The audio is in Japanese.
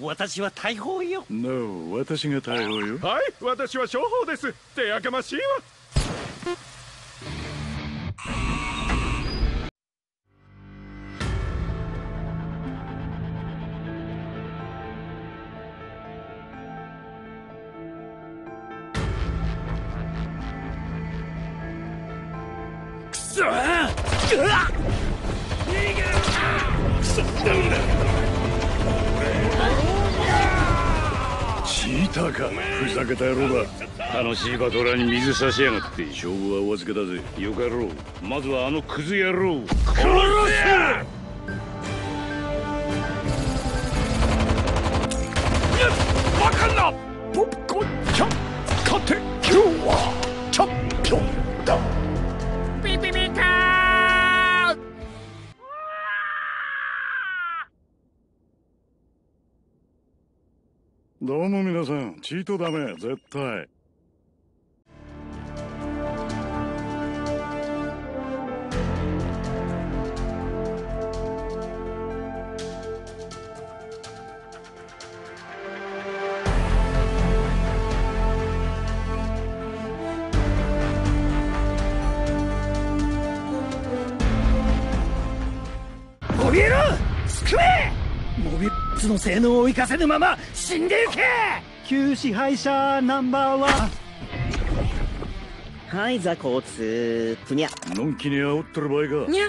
私は大砲よ。No 私が大砲よ。はい私は小砲です。手やかましいわくそあうわくチーターかふざけた野郎だ楽しいバトラーに水差しやがって勝負はお預けだぜ。よかろう。まずはあのクズ野郎。殺せ!バカなポッコチャ勝て今日はチャンピオンだ。どうも皆さんチートダメ絶対。怯えろ救え！モビの性能を生かせぬまま死んでゆけ！旧支配者ナンバーワン。はい、ザ交通、ぷにゃ。のんきに煽ってる場合か。にゃ